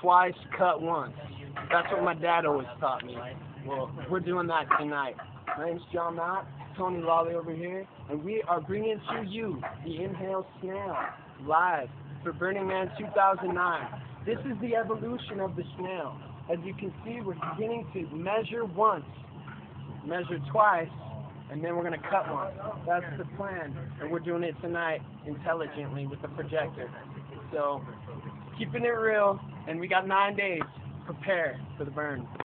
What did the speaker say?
twice, cut once. That's what my dad always taught me. Well, we're doing that tonight. My name's John Mott, Tony Lolly over here, and we are bringing to you the Inhale Snail live for Burning Man 2009. This is the evolution of the snail. As you can see, we're beginning to measure once, measure twice, and then we're going to cut one. That's the plan, and we're doing it tonight intelligently with the projector. So, keeping it real, and we got nine days. Prepare for the burn.